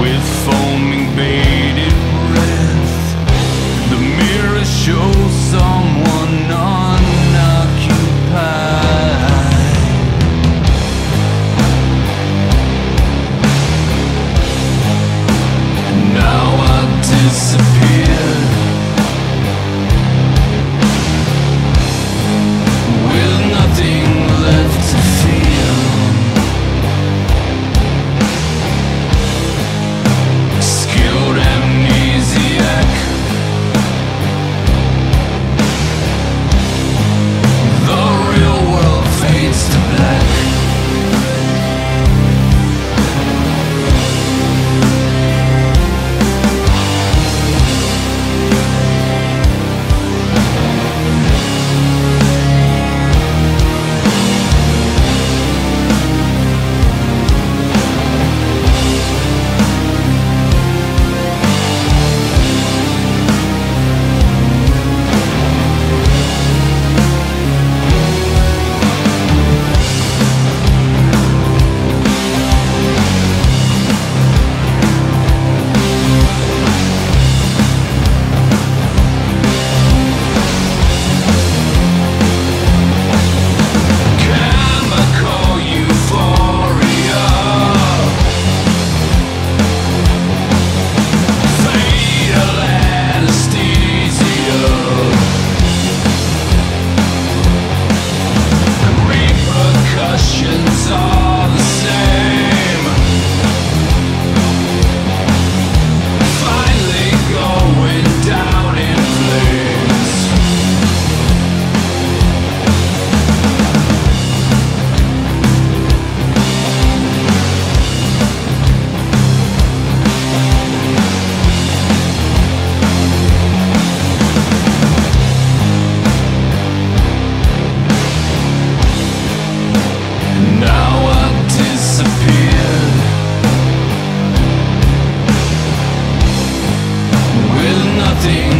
with foaming bated breath. The mirror shows someone unoccupied. Now I disappear. disappeared. With nothing